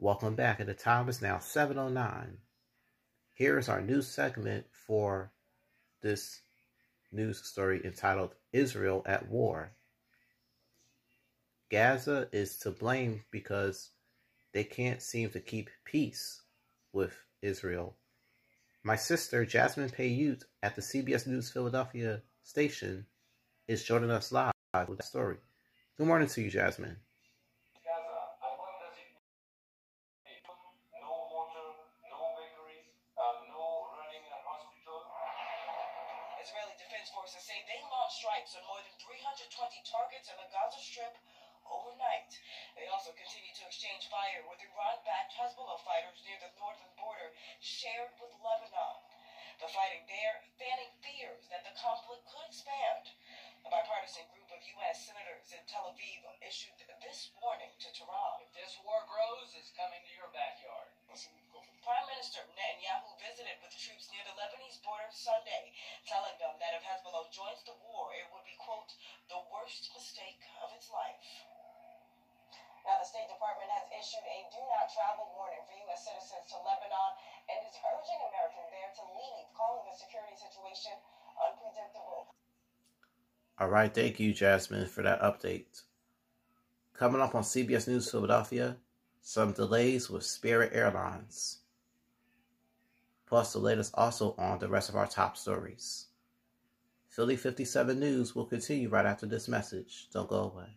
Welcome back, and the time is now 7.09. Here is our new segment for this news story entitled Israel at War. Gaza is to blame because they can't seem to keep peace with Israel. My sister, Jasmine Payoute, at the CBS News Philadelphia station, is joining us live with that story. Good morning to you, Jasmine. Israeli Defense Forces say they launched strikes on more than 320 targets in the Gaza Strip overnight. They also continue to exchange fire with Iran-backed Hezbollah fighters near the northern border shared with Lebanon. The fighting there fanning fears that the conflict could expand. A bipartisan group of U.S. senators in Tel Aviv issued this warning to Tehran. If this war grows, it's coming to your backyard. Prime Minister Netanyahu visited with troops near the Lebanese border Sunday, telling them that if Hezbollah joins the war, it would be, quote, the worst mistake of its life. Now, the State Department has issued a do not travel warning for U.S. citizens to Lebanon and is urging Americans there to leave, calling the security situation unpredictable. All right, thank you, Jasmine, for that update. Coming up on CBS News Philadelphia, some delays with Spirit Airlines. Plus, the latest also on the rest of our top stories. Philly 57 News will continue right after this message. Don't go away.